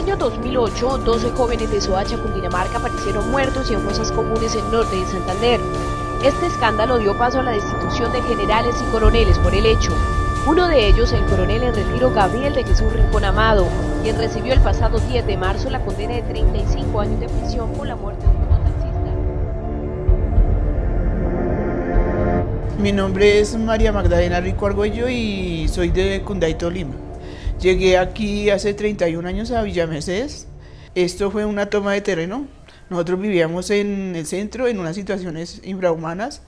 año 2008, 12 jóvenes de Soacha, Cundinamarca, aparecieron muertos y en fosas comunes en norte de Santander. Este escándalo dio paso a la destitución de generales y coroneles por el hecho. Uno de ellos, el coronel en retiro Gabriel de Jesús Rincón Amado, quien recibió el pasado 10 de marzo la condena de 35 años de prisión por la muerte de un mototaxista. Mi nombre es María Magdalena Rico Argüello y soy de Cunday. Llegué aquí hace 31 años a Villa. Esto fue una toma de terreno nosotros vivíamos en el centro en unas situaciones infrahumanas,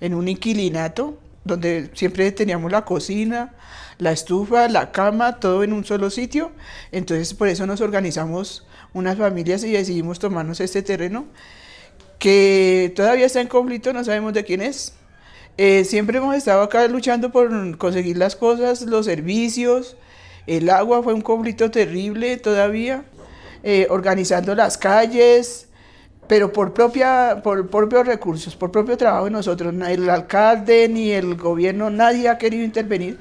en un inquilinato, donde siempre teníamos la cocina, la estufa, la cama, todo en un solo sitio. Entonces por eso nos organizamos unas familias y decidimos tomarnos este terreno, que todavía está en conflicto, no sabemos de quién es. Eh, siempre hemos estado acá luchando por conseguir las cosas, los servicios, el agua fue un conflicto terrible todavía, eh, organizando las calles, pero por, propia, por propios recursos, por propio trabajo de nosotros, el alcalde ni el gobierno, nadie ha querido intervenir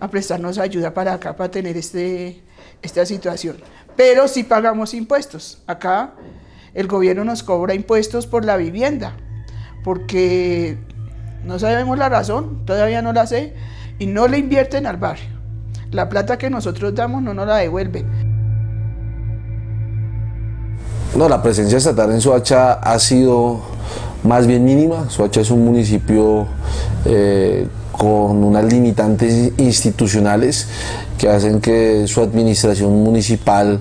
a prestarnos ayuda para acá, para tener este, esta situación. Pero sí pagamos impuestos. Acá el gobierno nos cobra impuestos por la vivienda, porque no sabemos la razón, todavía no la sé, y no le invierten al barrio. La plata que nosotros damos no nos la devuelven. No, la presencia estatal en Soacha ha sido más bien mínima. Soacha es un municipio eh, con unas limitantes institucionales que hacen que su administración municipal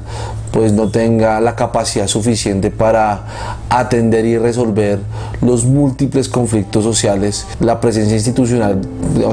pues no tenga la capacidad suficiente para atender y resolver los múltiples conflictos sociales. La presencia institucional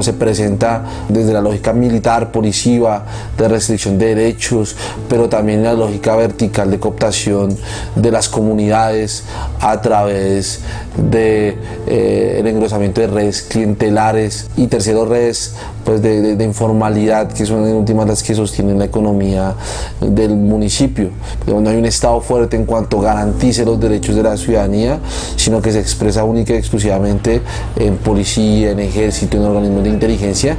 se presenta desde la lógica militar, policiva, de restricción de derechos, pero también la lógica vertical de cooptación de las comunidades a través del de, eh, engrosamiento de redes clientelares y tercero redes pues de, de informalidad que son en últimas las que sostienen la economía del municipio donde hay un Estado fuerte en cuanto garantice los derechos de la ciudadanía, sino que se expresa única y exclusivamente en policía, en ejército, en organismos de inteligencia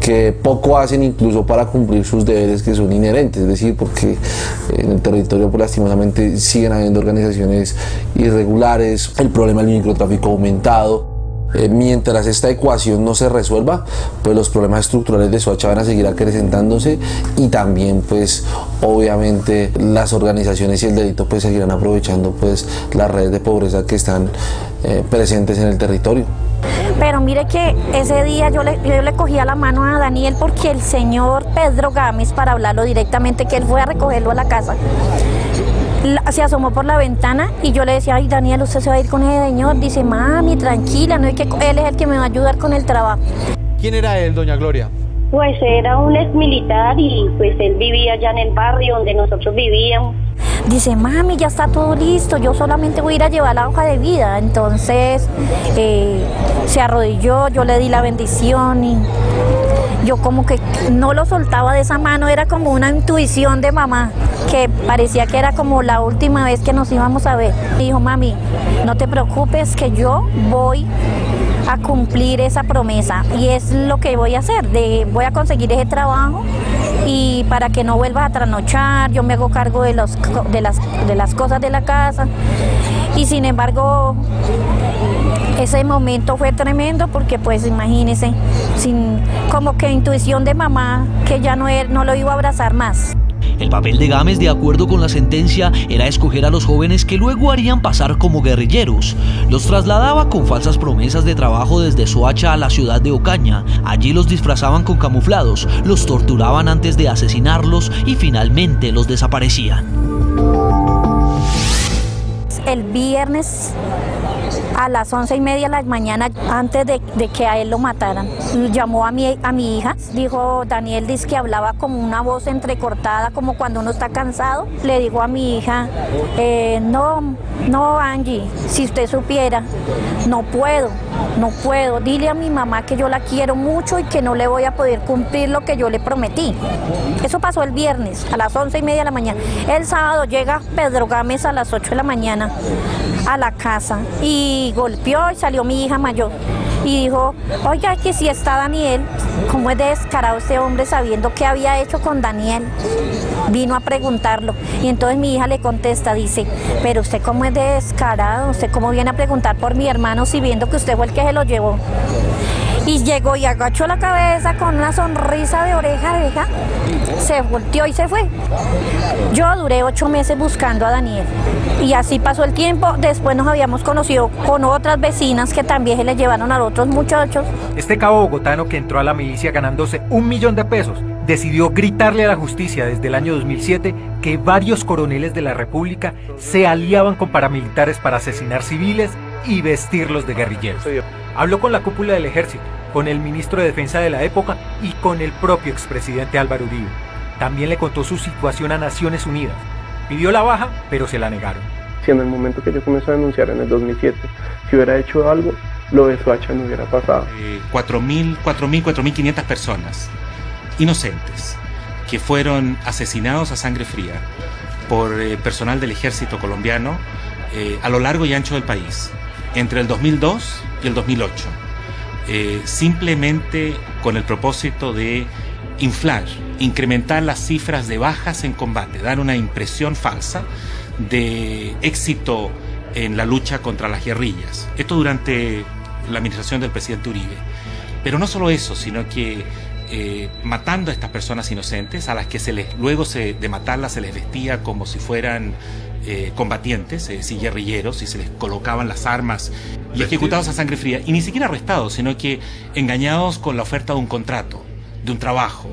que poco hacen incluso para cumplir sus deberes que son inherentes, es decir, porque en el territorio pues, lastimosamente siguen habiendo organizaciones irregulares, el problema del microtráfico aumentado. Eh, mientras esta ecuación no se resuelva, pues los problemas estructurales de Soacha van a seguir acrecentándose y también pues obviamente las organizaciones y el delito pues seguirán aprovechando pues las redes de pobreza que están eh, presentes en el territorio. Pero mire que ese día yo le, yo le cogía la mano a Daniel porque el señor Pedro Gámez, para hablarlo directamente, que él fue a recogerlo a la casa, se asomó por la ventana y yo le decía, ay Daniel, usted se va a ir con ese señor. Dice, mami, tranquila, no es que él es el que me va a ayudar con el trabajo. ¿Quién era él, doña Gloria? Pues era un ex militar y pues él vivía allá en el barrio donde nosotros vivíamos. Dice, mami, ya está todo listo, yo solamente voy a ir a llevar la hoja de vida. Entonces eh, se arrodilló, yo le di la bendición y yo como que no lo soltaba de esa mano, era como una intuición de mamá, que parecía que era como la última vez que nos íbamos a ver. Dijo, mami, no te preocupes que yo voy a cumplir esa promesa y es lo que voy a hacer, de, voy a conseguir ese trabajo y para que no vuelvas a trasnochar, yo me hago cargo de, los, de, las, de las cosas de la casa y sin embargo ese momento fue tremendo porque pues imagínese, sin como que intuición de mamá que ya no, no lo iba a abrazar más. El papel de Gámez, de acuerdo con la sentencia, era escoger a los jóvenes que luego harían pasar como guerrilleros. Los trasladaba con falsas promesas de trabajo desde Soacha a la ciudad de Ocaña. Allí los disfrazaban con camuflados, los torturaban antes de asesinarlos y finalmente los desaparecían. El viernes a las once y media de la mañana, antes de, que a él lo mataran. Llamó a mi, a mi hija, dijo, Daniel dice que hablaba como una voz entrecortada, como cuando uno está cansado. Le digo a mi hija, eh, no, no Angie, si usted supiera, no puedo, no puedo. Dile a mi mamá que yo la quiero mucho y que no le voy a poder cumplir lo que yo le prometí. Eso pasó el viernes a las once y media de la mañana. El sábado llega Pedro Gámez a las 8 de la mañana a la casa y golpeó y salió mi hija mayor. y dijo, oiga, que si está Daniel, ¿cómo es descarado este hombre sabiendo qué había hecho con Daniel? Vino a preguntarlo. Y entonces mi hija le contesta, dice, pero usted cómo es descarado, usted cómo viene a preguntar por mi hermano si viendo que usted fue el que se lo llevó. Y llegó y agachó la cabeza con una sonrisa de oreja a oreja, se volteó y se fue. Yo duré ocho meses buscando a Daniel y así pasó el tiempo. Después nos habíamos conocido con otras vecinas que también se le llevaron a otros muchachos. Este cabo bogotano que entró a la milicia ganándose un millón de pesos decidió gritarle a la justicia desde el año 2007 que varios coroneles de la República se aliaban con paramilitares para asesinar civiles y vestirlos de guerrilleros. Habló con la cúpula del ejército, con el ministro de Defensa de la época y con el propio expresidente Álvaro Uribe. También le contó su situación a Naciones Unidas. Pidió la baja, pero se la negaron. Si en el momento que yo comencé a denunciar en el 2007, si hubiera hecho algo, lo de Soacha no hubiera pasado. Eh, 4.000, 4.000, 4.500 personas inocentes que fueron asesinados a sangre fría por eh, personal del ejército colombiano eh, a lo largo y ancho del país entre el 2002 y el 2008, eh, simplemente con el propósito de inflar, incrementar las cifras de bajas en combate, dar una impresión falsa de éxito en la lucha contra las guerrillas. Esto durante la administración del presidente Uribe. Pero no solo eso, sino que eh, matando a estas personas inocentes, a las que se les, luego se, de matarlas se les vestía como si fueran eh, combatientes, es decir, guerrilleros, y se les colocaban las armas y ejecutados a sangre fría, y ni siquiera arrestados, sino que engañados con la oferta de un contrato, de un trabajo,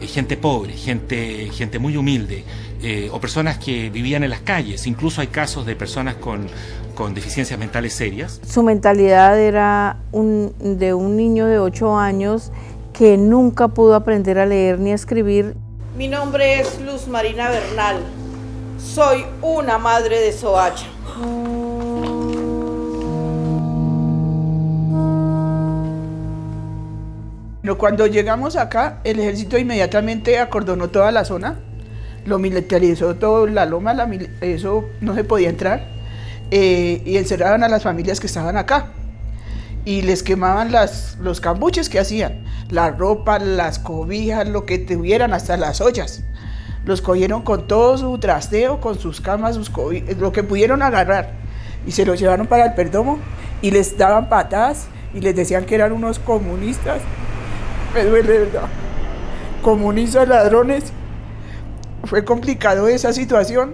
eh, gente pobre, gente, gente muy humilde, eh, o personas que vivían en las calles, incluso hay casos de personas con, con deficiencias mentales serias. Su mentalidad era un, de un niño de 8 años que nunca pudo aprender a leer ni a escribir. Mi nombre es Luz Marina Bernal. Soy una madre de Soacha. Cuando llegamos acá, el ejército inmediatamente acordonó toda la zona, lo militarizó todo, la loma, eso no se podía entrar, eh, y encerraban a las familias que estaban acá. Y les quemaban los cambuches que hacían, la ropa, las cobijas, lo que tuvieran, hasta las ollas. Los cogieron con todo su trasteo, con sus camas, sus lo que pudieron agarrar. Y se los llevaron para el perdomo y les daban patadas y les decían que eran unos comunistas. Me duele, ¿verdad? Comunistas ladrones. Fue complicado esa situación.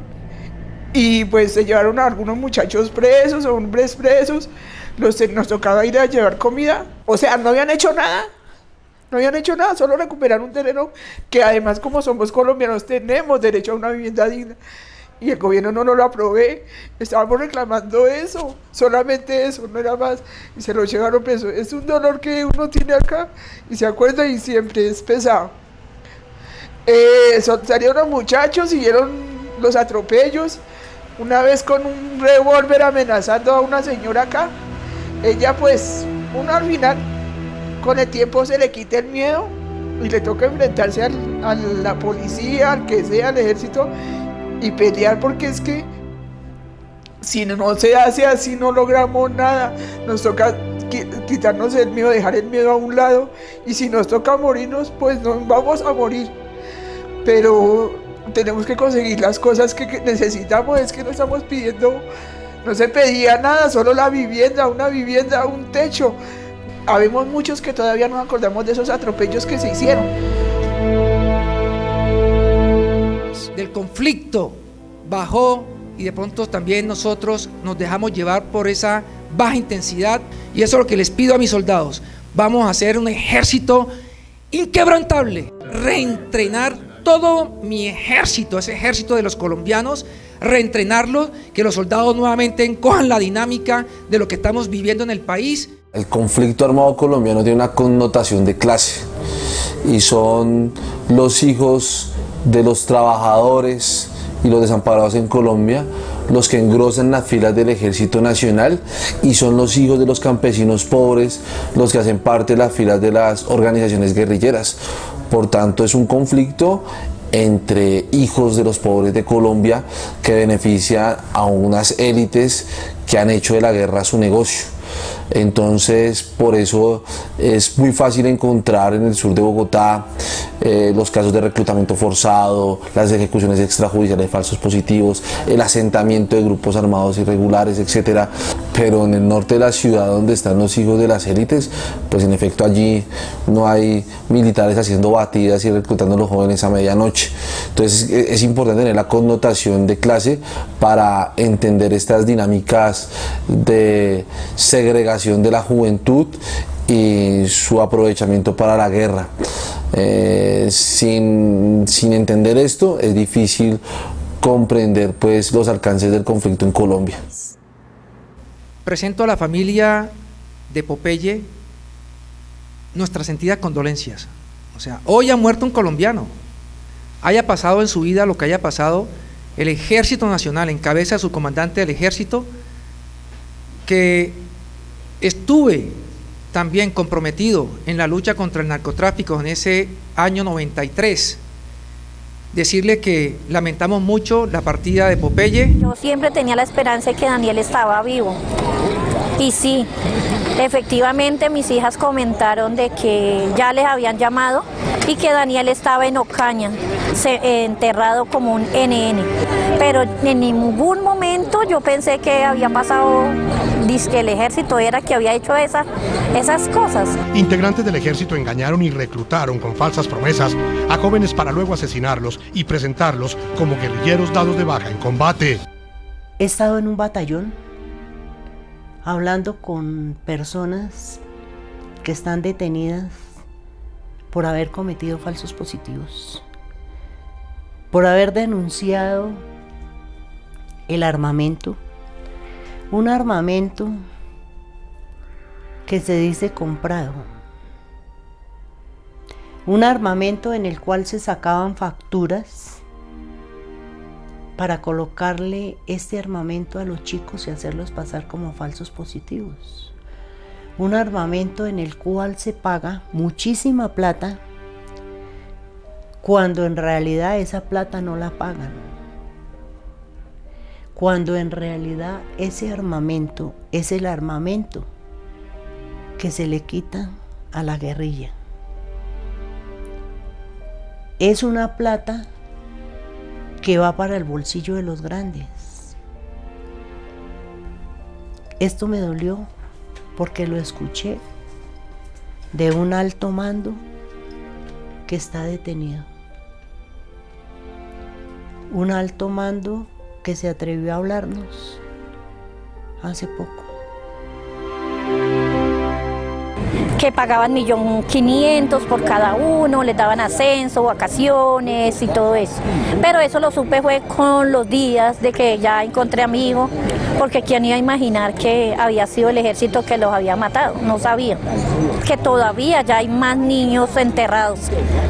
Y pues se llevaron a algunos muchachos presos, hombres presos. Los, nos tocaba ir a llevar comida. O sea, no habían hecho nada. No habían hecho nada, solo recuperar un terreno que además como somos colombianos tenemos derecho a una vivienda digna. Y el gobierno no nos lo aprobé. Estábamos reclamando eso, solamente eso, no era más. Y se lo llevaron peso. Es un dolor que uno tiene acá y se acuerda y siempre es pesado. Eh, salieron los muchachos, siguieron los atropellos. Una vez con un revólver amenazando a una señora acá. Ella pues, uno al final con el tiempo se le quita el miedo y le toca enfrentarse al, a la policía, al que sea, al ejército y pelear porque es que si no se hace así no logramos nada. Nos toca quitarnos el miedo, dejar el miedo a un lado y si nos toca morirnos pues nos vamos a morir. Pero tenemos que conseguir las cosas que necesitamos, es que no estamos pidiendo, no se pedía nada, solo la vivienda, una vivienda, un techo habemos muchos que todavía no acordamos de esos atropellos que se hicieron. Del conflicto bajó y de pronto también nosotros nos dejamos llevar por esa baja intensidad y eso es lo que les pido a mis soldados. Vamos a hacer un ejército inquebrantable, reentrenar todo mi ejército, ese ejército de los colombianos, reentrenarlo, que los soldados nuevamente encojan la dinámica de lo que estamos viviendo en el país. El conflicto armado colombiano tiene una connotación de clase y son los hijos de los trabajadores y los desamparados en Colombia los que engrosan las filas del ejército nacional y son los hijos de los campesinos pobres los que hacen parte de las filas de las organizaciones guerrilleras. Por tanto, es un conflicto entre hijos de los pobres de Colombia que beneficia a unas élites que han hecho de la guerra su negocio. Entonces, por eso es muy fácil encontrar en el sur de Bogotá eh, los casos de reclutamiento forzado, las ejecuciones extrajudiciales falsos positivos, el asentamiento de grupos armados irregulares, etcétera. Pero en el norte de la ciudad, donde están los hijos de las élites, pues en efecto allí no hay militares haciendo batidas y reclutando a los jóvenes a medianoche. Entonces es importante tener la connotación de clase para entender estas dinámicas de segregación de la juventud y su aprovechamiento para la guerra. Eh, sin, sin entender esto es difícil comprender pues los alcances del conflicto en Colombia. Presento a la familia de Popeye nuestras sentidas condolencias. O sea, hoy ha muerto un colombiano. Haya pasado en su vida lo que haya pasado, el Ejército Nacional, en cabeza de su comandante del Ejército, que estuve también comprometido en la lucha contra el narcotráfico en ese año 93. Decirle que lamentamos mucho la partida de Popeye. Yo siempre tenía la esperanza de que Daniel estaba vivo. Y sí, efectivamente mis hijas comentaron de que ya les habían llamado y que Daniel estaba en Ocaña, enterrado como un NN. Pero en ningún momento yo pensé que había pasado, que el ejército era que había hecho esa, esas cosas. Integrantes del ejército engañaron y reclutaron con falsas promesas a jóvenes para luego asesinarlos y presentarlos como guerrilleros dados de baja en combate. He estado en un batallón hablando con personas que están detenidas por haber cometido falsos positivos, por haber denunciado el armamento, un armamento que se dice comprado, un armamento en el cual se sacaban facturas para colocarle este armamento a los chicos y hacerlos pasar como falsos positivos un armamento en el cual se paga muchísima plata cuando en realidad esa plata no la pagan. Cuando en realidad ese armamento es el armamento que se le quita a la guerrilla. Es una plata que va para el bolsillo de los grandes. Esto me dolió porque lo escuché de un alto mando que está detenido. Un alto mando que se atrevió a hablarnos hace poco que pagaban millón quinientos por cada uno, les daban ascenso, vacaciones y todo eso. Pero eso lo supe fue con los días de que ya encontré amigos, porque quién iba a imaginar que había sido el ejército que los había matado, no sabía. Que todavía ya hay más niños enterrados.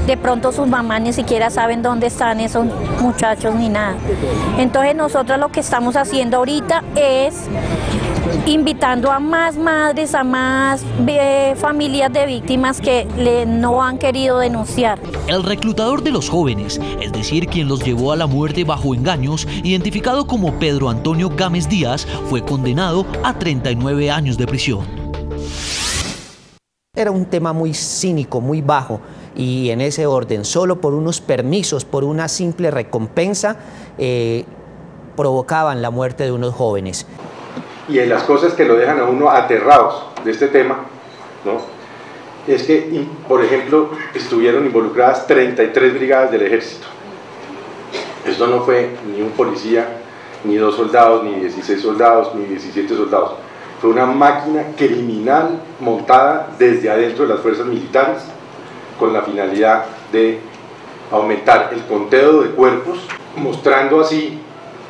De pronto sus mamás ni siquiera saben dónde están esos muchachos ni nada. Entonces nosotros lo que estamos haciendo ahorita es invitando a más madres, a más eh, familias de víctimas que le, no han querido denunciar. El reclutador de los jóvenes, es decir, quien los llevó a la muerte bajo engaños, identificado como Pedro Antonio Gámez Díaz, fue condenado a 39 años de prisión. Era un tema muy cínico, muy bajo y en ese orden, solo por unos permisos, por una simple recompensa, eh, provocaban la muerte de unos jóvenes y en las cosas que lo dejan a uno aterrados de este tema, ¿no? es que, por ejemplo, estuvieron involucradas 33 brigadas del ejército. Esto no fue ni un policía, ni dos soldados, ni 16 soldados, ni 17 soldados. Fue una máquina criminal montada desde adentro de las fuerzas militares con la finalidad de aumentar el conteo de cuerpos, mostrando así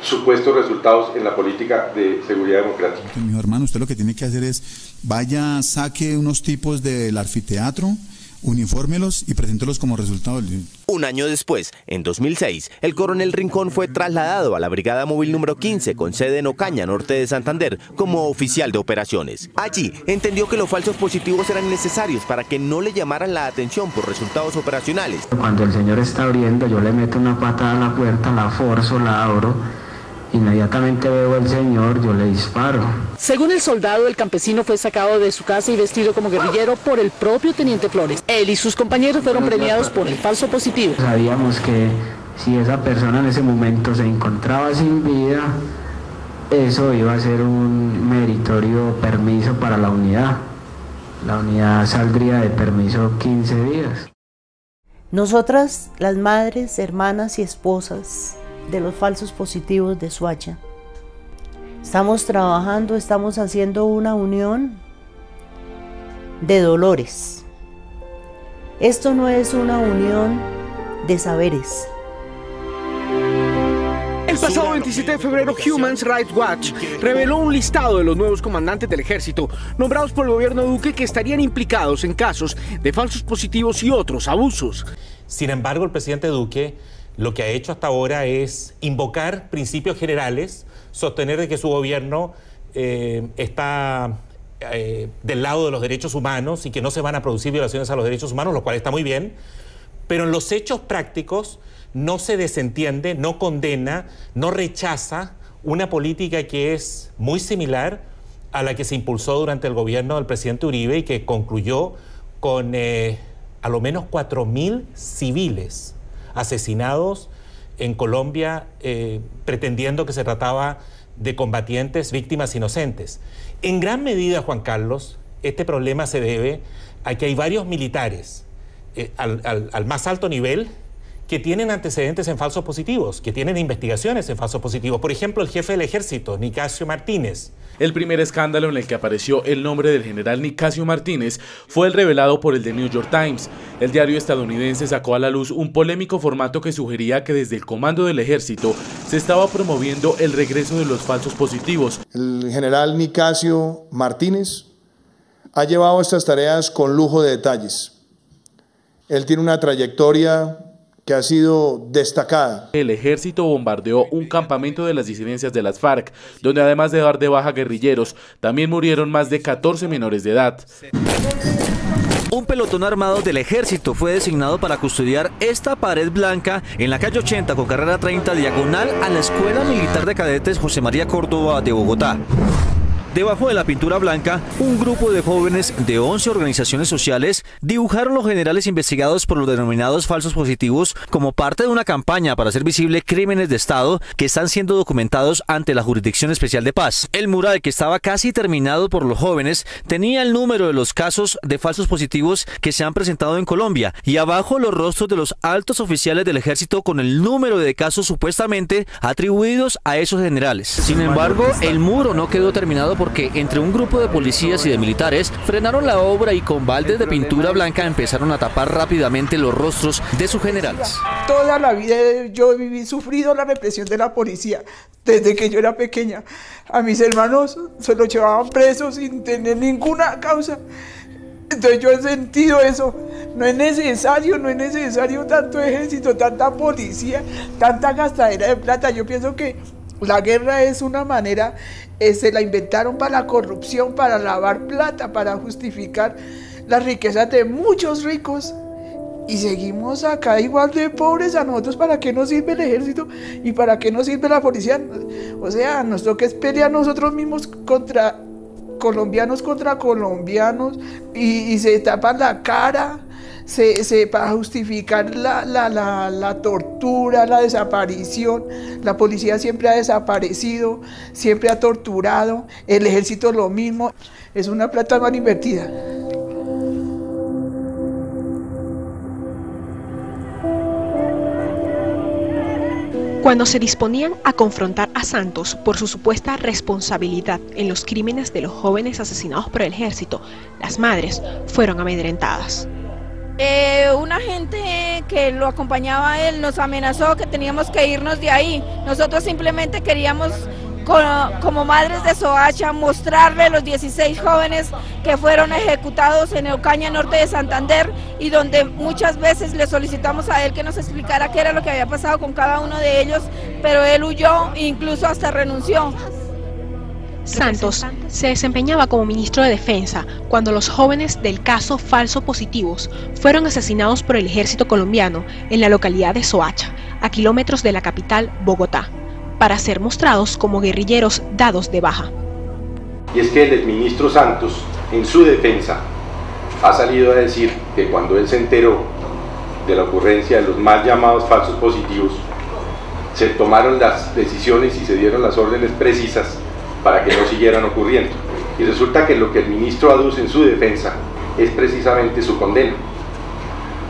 supuestos resultados en la política de seguridad democrática. Mi hermano, usted lo que tiene que hacer es vaya, saque unos tipos del anfiteatro, unifórmelos y preséntelos como resultado. Un año después, en 2006, el coronel Rincón fue trasladado a la Brigada Móvil número 15 con sede en Ocaña, norte de Santander, como oficial de operaciones. Allí entendió que los falsos positivos eran necesarios para que no le llamaran la atención por resultados operacionales. Cuando el señor está abriendo, yo le meto una patada a la puerta, la forzo, la abro Inmediatamente veo al señor, yo le disparo. Según el soldado, el campesino fue sacado de su casa y vestido como guerrillero por el propio teniente Flores. Él y sus compañeros fueron premiados por el falso positivo. Sabíamos que si esa persona en ese momento se encontraba sin vida, eso iba a ser un meritorio permiso para la unidad. La unidad saldría de permiso 15 días. Nosotras, las madres, hermanas y esposas de los falsos positivos de Suacha, estamos trabajando, estamos haciendo una unión de dolores. Esto no es una unión de saberes. El pasado 27 de febrero, Human Rights Watch reveló un listado de los nuevos comandantes del ejército nombrados por el gobierno Duque que estarían implicados en casos de falsos positivos y otros abusos. Sin embargo, el presidente Duque lo que ha hecho hasta ahora es invocar principios generales, sostener de que su gobierno eh, está eh, del lado de los derechos humanos y que no se van a producir violaciones a los derechos humanos, lo cual está muy bien, pero en los hechos prácticos no se desentiende, no condena, no rechaza una política que es muy similar a la que se impulsó durante el gobierno del presidente Uribe y que concluyó con eh, a lo menos 4.000 civiles asesinados en Colombia eh, pretendiendo que se trataba de combatientes, víctimas inocentes. En gran medida, Juan Carlos, este problema se debe a que hay varios militares eh, al más alto nivel que tienen antecedentes en falsos positivos, que tienen investigaciones en falsos positivos. Por ejemplo, el jefe del ejército, Nicasio Martínez. El primer escándalo en el que apareció el nombre del general Nicasio Martínez fue el revelado por el The New York Times. El diario estadounidense sacó a la luz un polémico formato que sugería que desde el comando del ejército se estaba promoviendo el regreso de los falsos positivos. El general Nicasio Martínez ha llevado estas tareas con lujo de detalles. Él tiene una trayectoria que ha sido destacada. El ejército bombardeó un campamento de las disidencias de las FARC, donde además de dar de baja guerrilleros, también murieron más de 14 menores de edad. Un pelotón armado del ejército fue designado para custodiar esta pared blanca en la calle 80 con carrera 30 diagonal a la Escuela Militar de Cadetes José María Córdoba de Bogotá. Debajo de la pintura blanca, un grupo de jóvenes de 11 organizaciones sociales dibujaron los generales investigados por los denominados falsos positivos como parte de una campaña para hacer visible crímenes de Estado que están siendo documentados ante la Jurisdicción Especial de Paz. El mural, que estaba casi terminado por los jóvenes, tenía el número de los casos de falsos positivos que se han presentado en Colombia y abajo los rostros de los altos oficiales del ejército con el número de casos supuestamente atribuidos a esos generales. Sin embargo, el muro no quedó terminado porque entre un grupo de policías y de militares frenaron la obra y con baldes de pintura blanca empezaron a tapar rápidamente los rostros de sus generales. Toda la vida yo viví sufrido la represión de la policía desde que yo era pequeña. A mis hermanos se los llevaban presos sin tener ninguna causa. Entonces yo he sentido eso. No es necesario, no es necesario tanto ejército, tanta policía, tanta gastadera de plata. Yo pienso que la guerra es una manera eh, se la inventaron para la corrupción, para lavar plata, para justificar las riquezas de muchos ricos. Y seguimos acá igual de pobres a nosotros, ¿para qué nos sirve el ejército? ¿Y para qué nos sirve la policía? O sea, nos toca es pelear nosotros mismos contra colombianos contra colombianos y, y se tapan la cara se, para justificar la, la, tortura, la desaparición. La policía siempre ha desaparecido, siempre ha torturado, el ejército lo mismo. Es una plata mal invertida. Cuando se disponían a confrontar a Santos por su supuesta responsabilidad en los crímenes de los jóvenes asesinados por el ejército, las madres fueron amedrentadas. Eh, una gente que lo acompañaba a él nos amenazó que teníamos que irnos de ahí. Nosotros simplemente queríamos, como, madres de Soacha, mostrarle los 16 jóvenes que fueron ejecutados en Eucaña Norte de Santander y donde muchas veces le solicitamos a él que nos explicara qué era lo que había pasado con cada uno de ellos, pero él huyó e incluso hasta renunció. Santos se desempeñaba como ministro de Defensa cuando los jóvenes del caso Falso Positivos fueron asesinados por el ejército colombiano en la localidad de Soacha, a kilómetros de la capital, Bogotá. para ser mostrados como guerrilleros dados de baja. Y es que el exministro Santos, en su defensa, ha salido a decir que cuando él se enteró de la ocurrencia de los mal llamados falsos positivos, se tomaron las decisiones y se dieron las órdenes precisas para que no siguieran ocurriendo. Y resulta que lo que el ministro aduce en su defensa es precisamente su condena.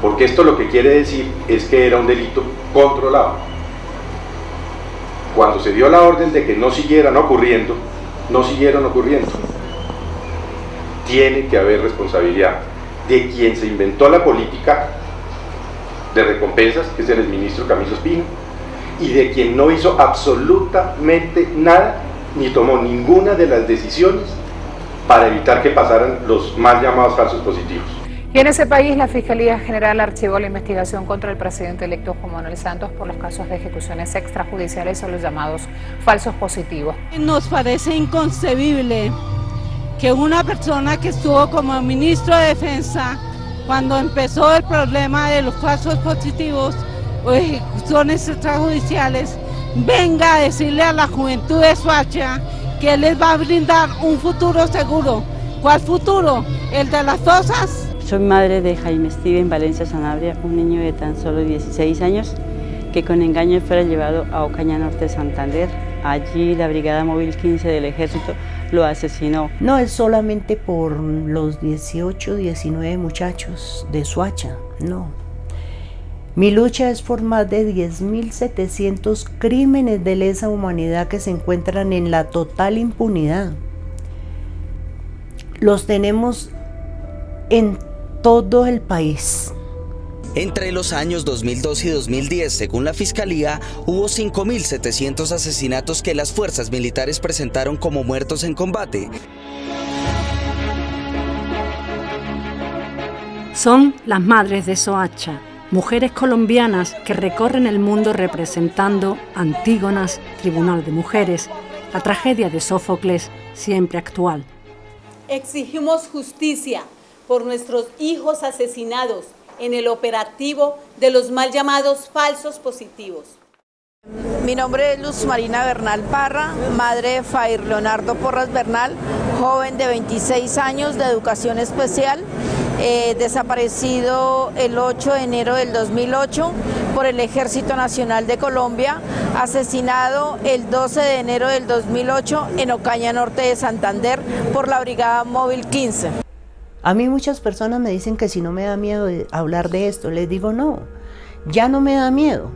Porque esto lo que quiere decir es que era un delito controlado. Cuando se dio la orden de que no siguieran ocurriendo, no siguieron ocurriendo. Tiene que haber responsabilidad de quien se inventó la política de recompensas, que es el ministro Camilo Espino, y de quien no hizo absolutamente nada ni tomó ninguna de las decisiones para evitar que pasaran los mal llamados falsos positivos. Y en ese país la Fiscalía General archivó la investigación contra el presidente electo Juan Manuel Santos por los casos de ejecuciones extrajudiciales o los llamados falsos positivos. Nos parece inconcebible que una persona que estuvo como ministro de Defensa cuando empezó el problema de los falsos positivos o ejecuciones extrajudiciales venga a decirle a la juventud de Suacha que les va a brindar un futuro seguro. ¿Cuál futuro? ¿El de las fosas? Soy madre de Jaime Steven Valencia Sanabria, un niño de tan solo 16 años que con engaño fuera llevado a Ocaña Norte, Santander. Allí la Brigada Móvil 15 del Ejército lo asesinó. No es solamente por los 18, 19 muchachos de Suacha, no. Mi lucha es por más de 10.700 crímenes de lesa humanidad que se encuentran en la total impunidad. Los tenemos en todo el país. Entre los años 2002 y 2010, según la Fiscalía, hubo 5.700 asesinatos que las fuerzas militares presentaron como muertos en combate. Son las madres de Soacha, mujeres colombianas que recorren el mundo representando Antígonas, Tribunal de Mujeres, la tragedia de Sófocles, siempre actual. Exigimos justicia por nuestros hijos asesinados en el operativo de los mal llamados falsos positivos. Mi nombre es Luz Marina Bernal Parra, madre de Fair Leonardo Porras Bernal, joven de 26 años de educación especial, eh, desaparecido el 8 de enero del 2008 por el Ejército Nacional de Colombia, asesinado el 12 de enero del 2008 en Ocaña Norte de Santander por la Brigada Móvil 15. A mí muchas personas me dicen que si no me da miedo hablar de esto, les digo no, ya no me da miedo,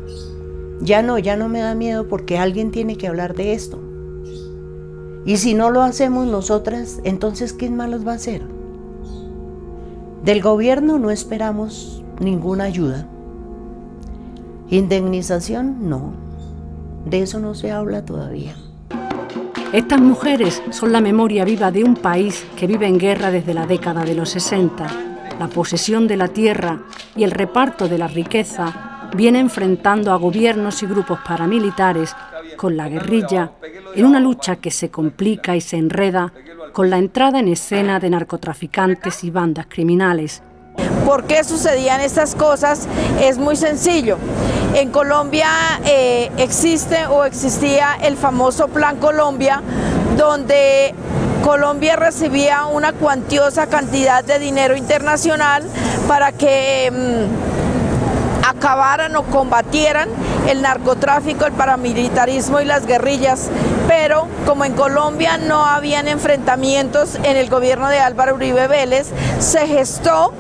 ya no, ya no me da miedo porque alguien tiene que hablar de esto. Y si no lo hacemos nosotras, entonces ¿quién más los va a hacer? Del gobierno no esperamos ninguna ayuda. Indemnización, no. De eso no se habla todavía. Estas mujeres son la memoria viva de un país que vive en guerra desde la década de los 60. La posesión de la tierra y el reparto de la riqueza viene enfrentando a gobiernos y grupos paramilitares con la guerrilla en una lucha que se complica y se enreda con la entrada en escena de narcotraficantes y bandas criminales. ¿Por qué sucedían estas cosas? Es muy sencillo. En Colombia eh, existe o existía el famoso Plan Colombia, donde Colombia recibía una cuantiosa cantidad de dinero internacional para que mm, acabaran o combatieran el narcotráfico, el paramilitarismo y las guerrillas. Pero como en Colombia no habían enfrentamientos en el gobierno de Álvaro Uribe Vélez, se gestó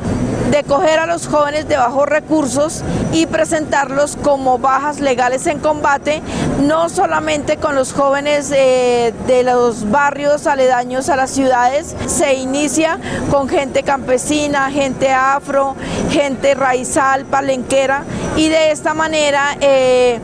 de coger a los jóvenes de bajos recursos y presentarlos como bajas legales en combate, no solamente con los jóvenes eh, de los barrios aledaños a las ciudades, se inicia con gente campesina, gente afro, gente raizal, palenquera y de esta manera eh,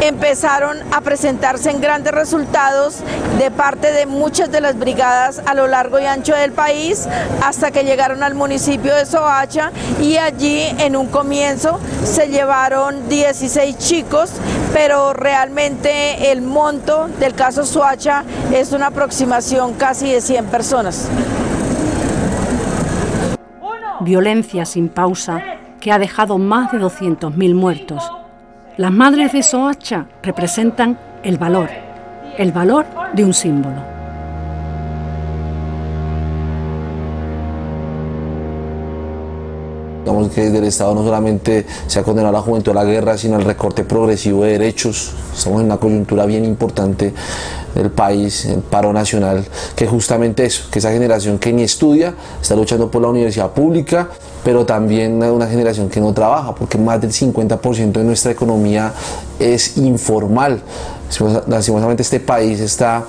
empezaron a presentarse en grandes resultados de parte de muchas de las brigadas a lo largo y ancho del país hasta que llegaron al municipio de Soacha y allí en un comienzo se llevaron 16 chicos, pero realmente el monto del caso Soacha es una aproximación casi de 100 personas. Violencia sin pausa que ha dejado más de 200.000 muertos. Las madres de Soacha representan el valor, el valor de un símbolo. Digamos que desde el Estado no solamente se ha condenado a la juventud a la guerra, sino al recorte progresivo de derechos. Estamos en una coyuntura bien importante del país, el paro nacional, que justamente eso, que esa generación que ni estudia está luchando por la universidad pública, pero también una generación que no trabaja, porque más del 50% de nuestra economía es informal. Lastimosamente este país está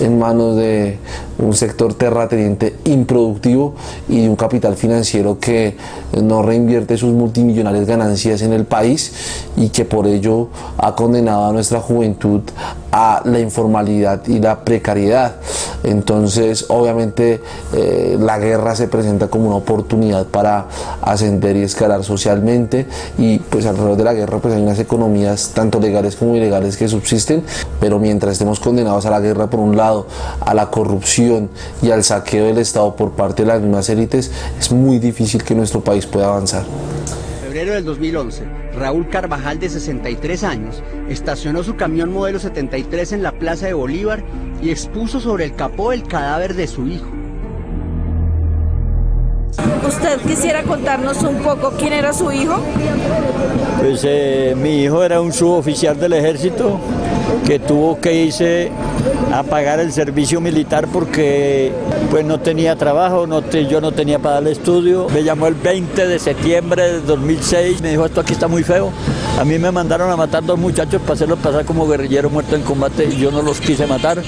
en manos de un sector terrateniente improductivo y de un capital financiero que no reinvierte sus multimillonarias ganancias en el país y que por ello ha condenado a nuestra juventud a la informalidad y la precariedad. Entonces, obviamente, eh, la guerra se presenta como una oportunidad para ascender y escalar socialmente y pues alrededor de la guerra pues hay unas economías tanto legales como ilegales que subsisten, pero mientras estemos condenados a la guerra por un lado, a la corrupción y al saqueo del Estado por parte de las mismas élites, es muy difícil que nuestro país pueda avanzar. Febrero del 2011, Raúl Carvajal, de 63 años, estacionó su camión modelo 73 en la Plaza de Bolívar y expuso sobre el capó el cadáver de su hijo. ¿Usted quisiera contarnos un poco quién era su hijo? Pues eh, mi hijo era un suboficial del ejército que tuvo que irse a pagar el servicio militar porque pues no tenía trabajo, no yo no tenía para darle estudio. Me llamó el 20 de septiembre de 2006, me dijo esto aquí está muy feo. A mí me mandaron a matar dos muchachos para hacerlos pasar como guerrillero muerto en combate y yo no los quise matar.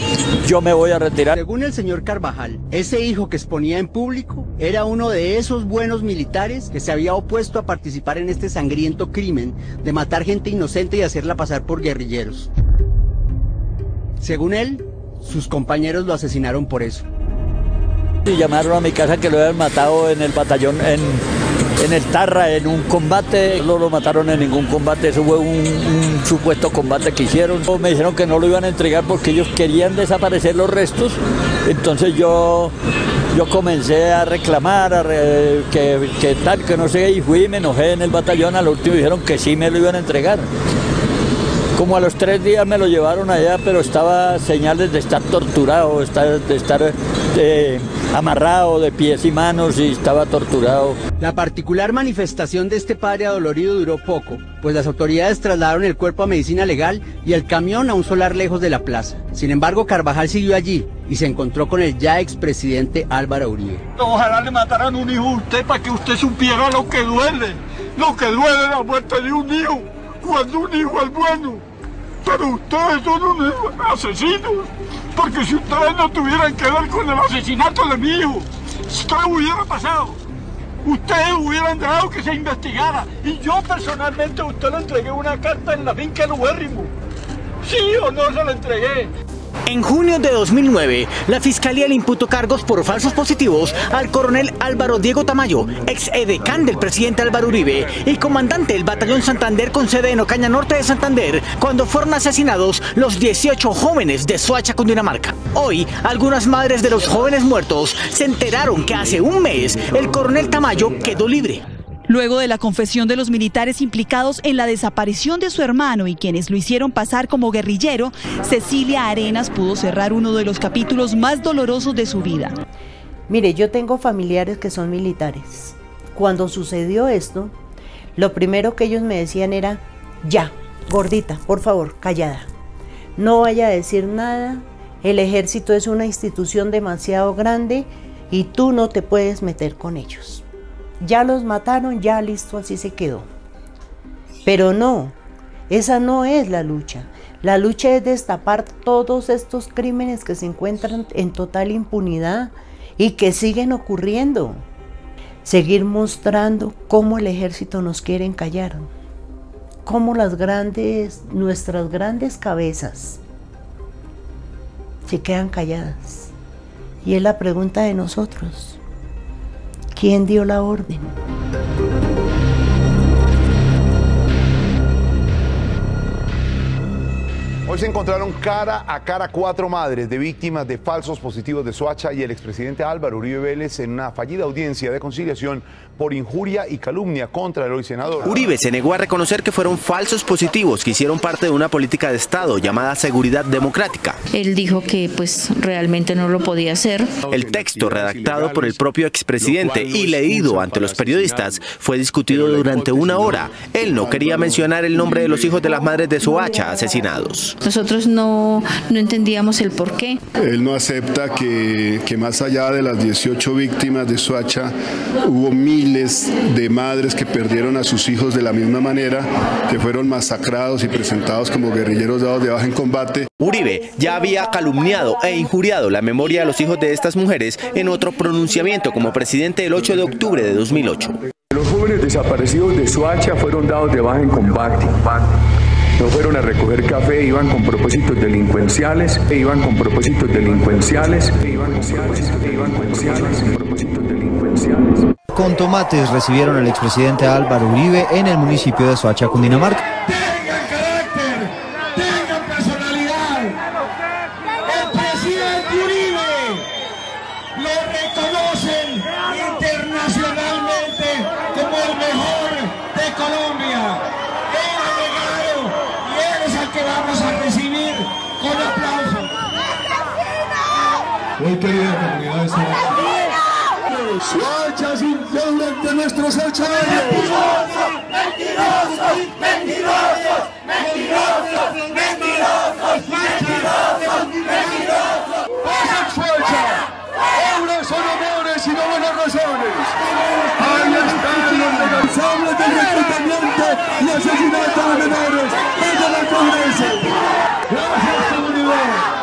Yo me voy a retirar. Según el señor Carvajal, ese hijo que exponía en público era uno de esos buenos militares que se había opuesto a participar en este sangriento crimen de matar gente inocente y hacerla pasar por guerrilleros. Según él, sus compañeros lo asesinaron por eso. Y llamaron a mi casa que lo habían matado en el batallón, en, en el Tarra, en un combate. No lo mataron en ningún combate, eso fue un, supuesto combate que hicieron. Me dijeron que no lo iban a entregar porque ellos querían desaparecer los restos. Entonces yo, yo comencé a reclamar a que, que, tal, que no sé, y fui, me enojé en el batallón. Al último dijeron que sí me lo iban a entregar. Como a los tres días me lo llevaron allá, pero estaba señales de estar torturado, de estar eh, amarrado de pies y manos y estaba torturado. La particular manifestación de este padre adolorido duró poco, pues las autoridades trasladaron el cuerpo a medicina legal y el camión a un solar lejos de la plaza. Sin embargo, Carvajal siguió allí y se encontró con el ya expresidente Álvaro Uribe. Ojalá le mataran un hijo a usted para que usted supiera lo que duele, lo que duele la muerte de un hijo, cuando un hijo es bueno. Pero ustedes son unos asesinos. Porque si ustedes no tuvieran que ver con el asesinato de mi hijo, esto hubiera pasado. Ustedes hubieran dejado que se investigara. Y yo personalmente a usted le entregué una carta en la finca de Ubérrimo. ¿Sí o no se la entregué? En junio de 2009, la Fiscalía le imputó cargos por falsos positivos al coronel Álvaro Diego Tamayo, ex edecán del presidente Álvaro Uribe y comandante del batallón Santander con sede en Ocaña Norte de Santander, cuando fueron asesinados los 18 jóvenes de Soacha, Cundinamarca. Hoy, algunas madres de los jóvenes muertos se enteraron que hace un mes el coronel Tamayo quedó libre. Luego de la confesión de los militares implicados en la desaparición de su hermano y quienes lo hicieron pasar como guerrillero, Cecilia Arenas pudo cerrar uno de los capítulos más dolorosos de su vida. Mire, yo tengo familiares que son militares. Cuando sucedió esto, lo primero que ellos me decían era, ya, gordita, por favor, callada. No vaya a decir nada, el ejército es una institución demasiado grande y tú no te puedes meter con ellos ya los mataron, ya listo, así se quedó. Pero no, esa no es la lucha. La lucha es destapar todos estos crímenes que se encuentran en total impunidad y que siguen ocurriendo. Seguir mostrando cómo el ejército nos quiere encallar, cómo las grandes, nuestras grandes cabezas se quedan calladas. Y es la pregunta de nosotros. ¿Quién dio la orden? Hoy se encontraron cara a cara cuatro madres de víctimas de falsos positivos de Soacha y el expresidente Álvaro Uribe Vélez en una fallida audiencia de conciliación por injuria y calumnia contra el hoy senador. Uribe se negó a reconocer que fueron falsos positivos que hicieron parte de una política de Estado llamada seguridad democrática. Él dijo que pues realmente no lo podía hacer. El texto redactado por el propio expresidente y leído ante los periodistas fue discutido durante una hora. Él no quería mencionar el nombre de los hijos de las madres de Soacha asesinados. Nosotros no, no entendíamos el por qué. Él no acepta que, que más allá de las 18 víctimas de Soacha, hubo miles de madres que perdieron a sus hijos de la misma manera, que fueron masacrados y presentados como guerrilleros dados de baja en combate. Uribe ya había calumniado e injuriado la memoria de los hijos de estas mujeres en otro pronunciamiento como presidente el 8 de octubre de 2008. Los jóvenes desaparecidos de Soacha fueron dados de baja en combate. No fueron a recoger café, iban con propósitos delincuenciales, iban con propósitos delincuenciales, iban con propósitos delincuenciales. Con tomates recibieron al expresidente Álvaro Uribe en el municipio de Soacha, Cundinamarca. Tengan carácter, tengan personalidad. El presidente Uribe lo reconocen internacionalmente como el mejor de Colombia. Él ha llegado y él es al que vamos a recibir con aplausos. Muy querida comunidad de. Soacha sin de nuestros ocho años. Mentirosos, mentirosos, mentirosos, mentirosos, mentirosos, mentirosos. Pasen. Ahora son amores y no buenas razones. Ahí están los responsables del reclutamiento y asesinato de menores. Vayan al Congreso. Gracias, comunidad.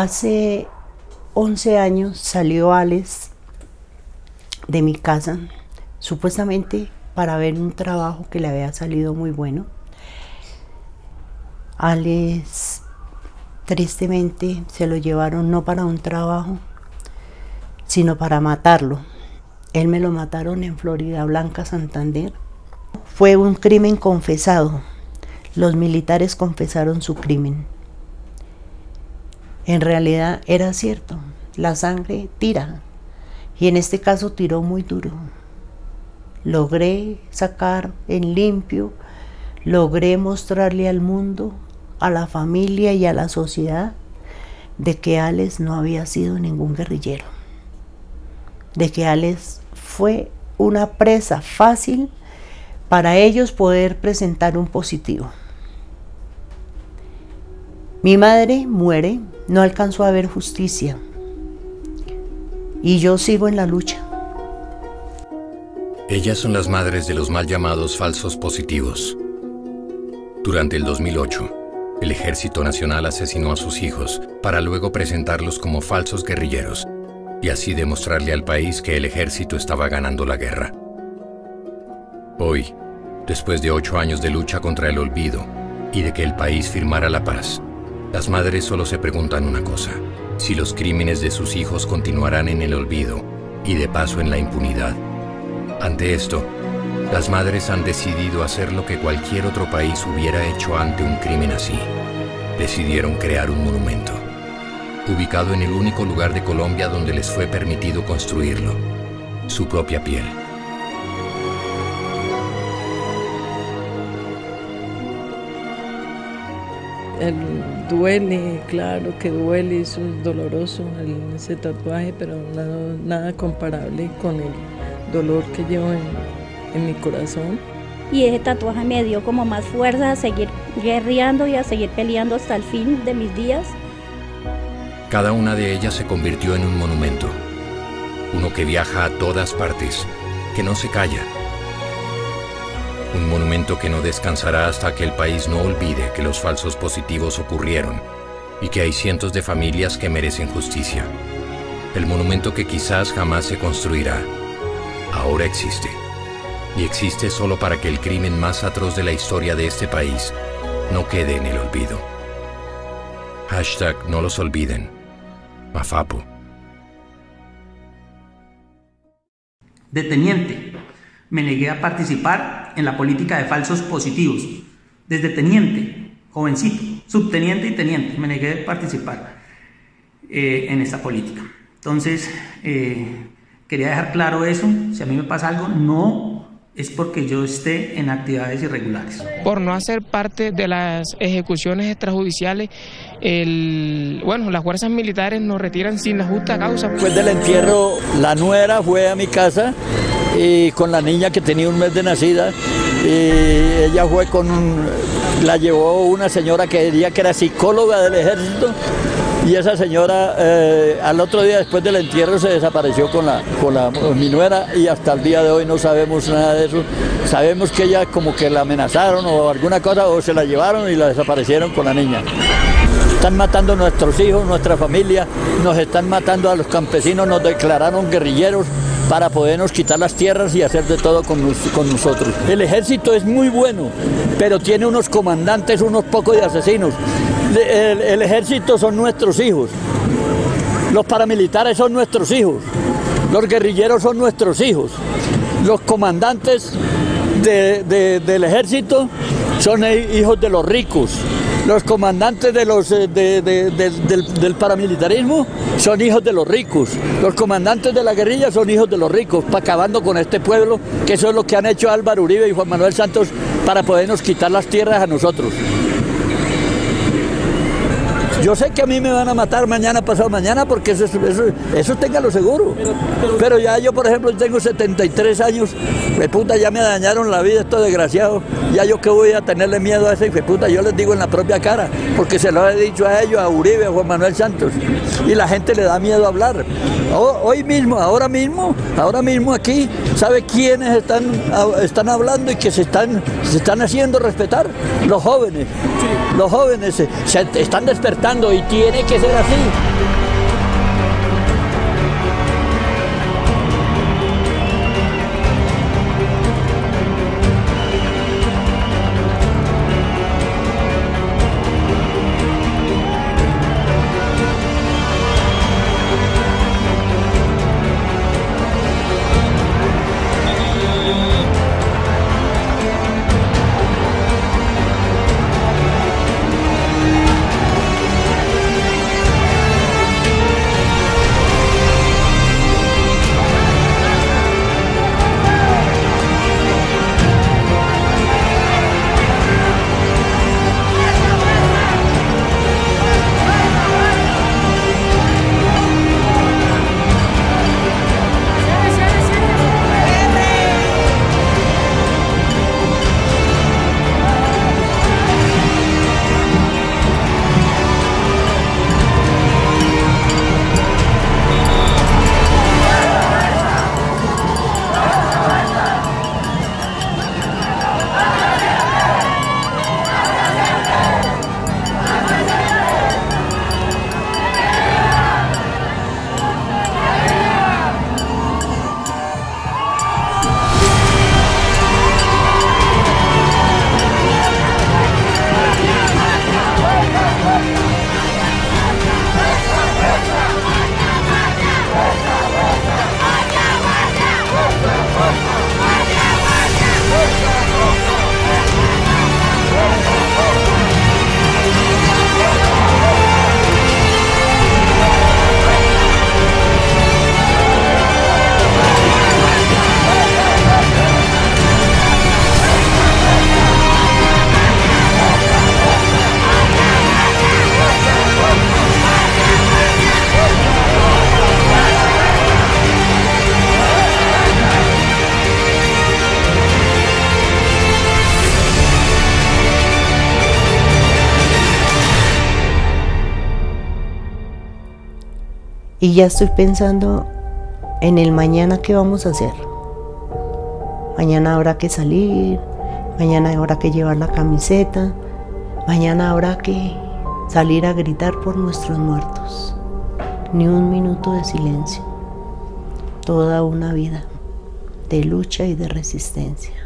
Hace 11 años salió Alex de mi casa, supuestamente para ver un trabajo que le había salido muy bueno. Alex tristemente se lo llevaron no para un trabajo, sino para matarlo. Él me lo mataron en Florida Blanca, Santander. Fue un crimen confesado. Los militares confesaron su crimen. En realidad era cierto, la sangre tira. Y en este caso tiró muy duro. Logré sacar en limpio, logré mostrarle al mundo, a la familia y a la sociedad de que Alex no había sido ningún guerrillero. De que Alex fue una presa fácil para ellos poder presentar un positivo. Mi madre muere, no alcanzó a ver justicia y yo sigo en la lucha. Ellas son las madres de los mal llamados falsos positivos. Durante el 2008, el Ejército Nacional asesinó a sus hijos para luego presentarlos como falsos guerrilleros y así demostrarle al país que el ejército estaba ganando la guerra. Hoy, después de ocho años de lucha contra el olvido y de que el país firmara la paz, las madres solo se preguntan una cosa, si los crímenes de sus hijos continuarán en el olvido y de paso en la impunidad. Ante esto, las madres han decidido hacer lo que cualquier otro país hubiera hecho ante un crimen así. Decidieron crear un monumento, ubicado en el único lugar de Colombia donde les fue permitido construirlo, su propia piel. El duele, claro que duele, eso es doloroso, el- ese tatuaje, pero nada, nada comparable con el dolor que llevo en, en mi corazón. y ese tatuaje me dio como más fuerza a seguir guerreando y a seguir peleando hasta el fin de mis días. Cada una de ellas se convirtió en un monumento, uno que viaja a todas partes, que no se calla. Un monumento que no descansará hasta que el país no olvide que los falsos positivos ocurrieron y que hay cientos de familias que merecen justicia. El monumento que quizás jamás se construirá, ahora existe. Y existe solo para que el crimen más atroz de la historia de este país no quede en el olvido. Hashtag no los olviden. Mafapo. De teniente, me negué a participar en la política de falsos positivos. Desde teniente, jovencito, subteniente y teniente, me negué a participar eh, en esta política. Entonces, eh, quería dejar claro eso. Si a mí me pasa algo, no es porque yo esté en actividades irregulares. Por no hacer parte de las ejecuciones extrajudiciales, el, bueno, las fuerzas militares nos retiran sin la justa causa. Después del entierro, la nuera fue a mi casa y con la niña que tenía un mes de nacida y ella fue con la llevó una señora que diría que era psicóloga del ejército y esa señora eh, al otro día después del entierro se desapareció con la con la y hasta el día de hoy no sabemos nada de eso. Sabemos que ella como que la amenazaron o alguna cosa o se la llevaron y la desaparecieron con la niña. Están matando a nuestros hijos, nuestra familia, nos están matando a los campesinos, nos declararon guerrilleros para podernos quitar las tierras y hacer de todo con, con nosotros. El ejército es muy bueno, pero tiene unos comandantes, unos pocos de asesinos. El, ejército son nuestros hijos, los paramilitares son nuestros hijos, los guerrilleros son nuestros hijos, los comandantes de, de, del ejército son hijos de los ricos. Los comandantes de, del, del, paramilitarismo son hijos de los ricos. Los comandantes de la guerrilla son hijos de los ricos, para acabando con este pueblo, que eso es lo que han hecho Álvaro Uribe y Juan Manuel Santos para podernos quitar las tierras a nosotros. Yo sé que a mí me van a matar mañana, pasado mañana, porque eso, eso, eso téngalo seguro. Pero, pero, pero, ya yo, por ejemplo, tengo 73 años, de puta, ya me dañaron la vida estos desgraciados. Ya yo que voy a tenerle miedo a ese hijo puta, yo les digo en la propia cara, porque se lo he dicho a ellos, a Uribe, a Juan Manuel Santos. Y la gente le da miedo a hablar. Hoy mismo, ahora mismo, ahora mismo aquí, ¿sabe quiénes están, están hablando y que se están, se están haciendo respetar? Los jóvenes. Los jóvenes se, se están despertando y tiene que ser así. Y ya estoy pensando en el mañana qué vamos a hacer. Mañana habrá que salir, mañana habrá que llevar la camiseta, mañana habrá que salir a gritar por nuestros muertos. Ni un minuto de silencio. Toda una vida de lucha y de resistencia.